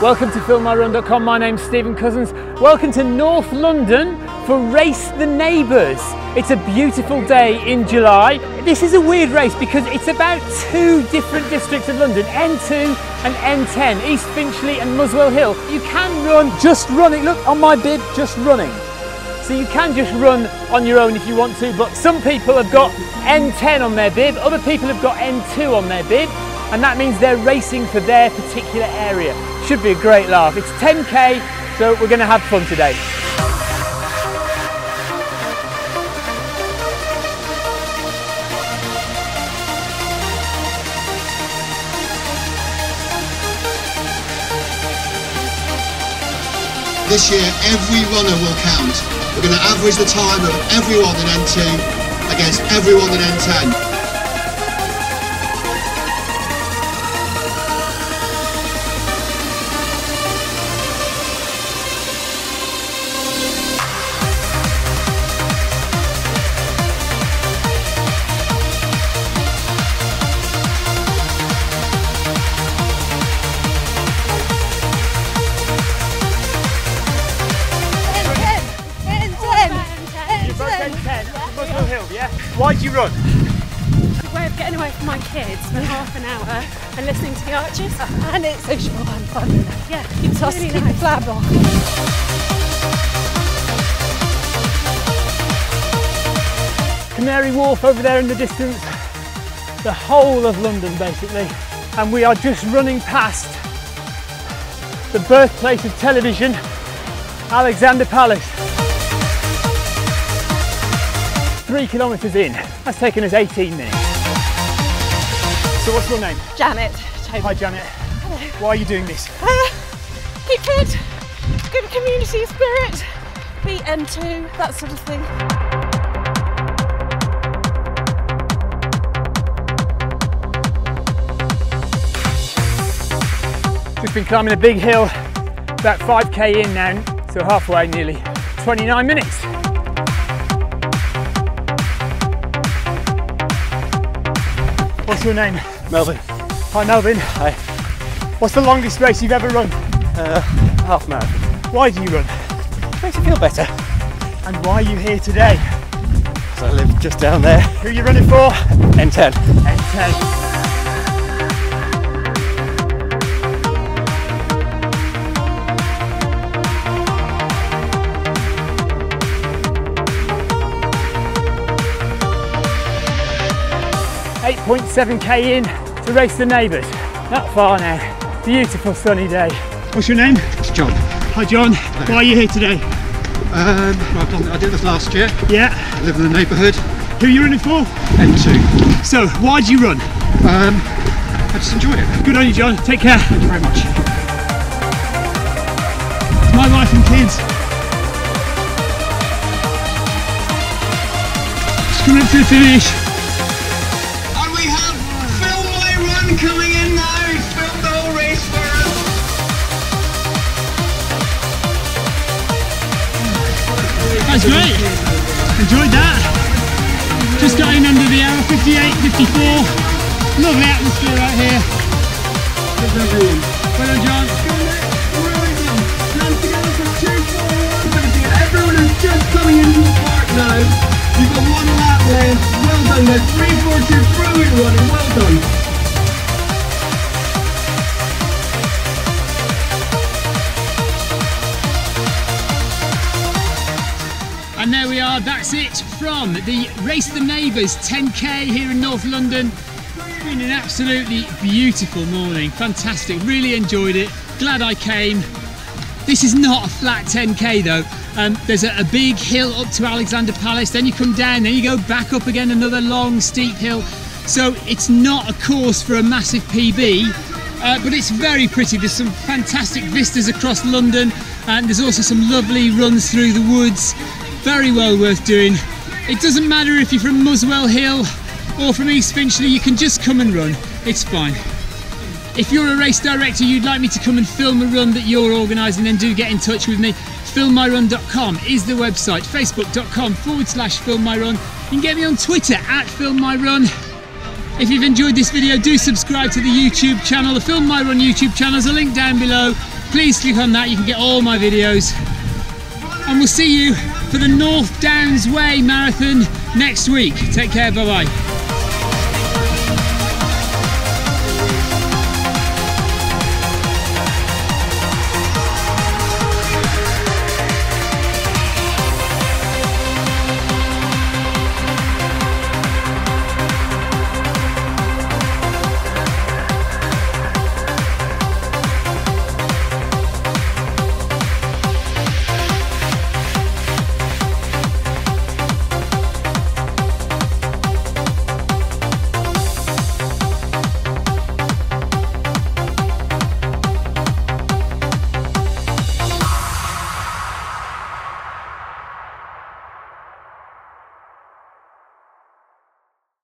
Welcome to filmmyrun.com. My name's Stephen Cousins. Welcome to North London for Race the Neighbours. It's a beautiful day in July. This is a weird race because it's about two different districts of London, N2 and N10, East Finchley and Muswell Hill. You can run, just running, look on my bib, just running. So you can just run on your own if you want to, but some people have got N10 on their bib, other people have got N2 on their bib, and that means they're racing for their particular area. Should be a great laugh. It's 10k, so we're going to have fun today. This year, every runner will count. We're going to average the time of everyone in N2 against everyone in N10. Why do you run? A way of getting away from my kids for half an hour and listening to the archers. And it's short and fun. Yeah, keeps us really nice. the flab on. Canary Wharf over there in the distance, the whole of London basically, and we are just running past the birthplace of television, Alexandra Palace. Three kilometres in, that's taken us 18 minutes. So what's your name? Janet, Hi Janet. Hello. Why are you doing this? Uh, keep fit, good community spirit, beat N2, that sort of thing. Just been climbing a big hill, about 5k in now, so halfway nearly. 29 minutes. What's your name? Melvin, Hi Melvin. Hi. What's the longest race you've ever run? uh, half marathon. Why do you run? Makes you feel better. And why are you here today? So I live just down there, Who are you running for? N10. N10. Eight point seven k in to race the neighbours. Not far now. Beautiful sunny day. What's your name? It's John. Hi John. Why are you here today? Um, well, I've done, I did this last year. Yeah. I live in the neighbourhood. Who are you running for? N2. So, why do you run? Um, I just enjoy it. Good on you, John. Take care. Thank you very much. It's My wife and kids. Just coming up to the finish. Coming in now. He's the race for us. That's great. Enjoyed that. Just got in under the hour, 58, 54. Lovely atmosphere right here. Well done, John. Everyone is just coming into the park now. You've got one lap left. Well done, guys. 342 through running. Well done. Are, that's it from the Race the Neighbours 10k here in North London. It's been an absolutely beautiful morning, fantastic, really enjoyed it, glad I came. This is not a flat 10k though. Um, there's a, a big hill up to Alexandra Palace, then you come down, then you go back up again, another long steep hill. So it's not a course for a massive PB, uh, but it's very pretty. There's some fantastic vistas across London, and there's also some lovely runs through the woods. Very well worth doing. It doesn't matter if you're from Muswell Hill or from East Finchley, you can just come and run. It's fine. If you're a race director, you'd like me to come and film a run that you're organising, then do get in touch with me. Filmmyrun.com is the website. Facebook.com forward slash filmmyrun. You can get me on Twitter at filmmyrun. If you've enjoyed this video, do subscribe to the YouTube channel. The Film My Run YouTube channel is a link down below. please click on that. You can get all my videos. And we'll see you for the North Downs Way Marathon next week. Take care. Bye bye.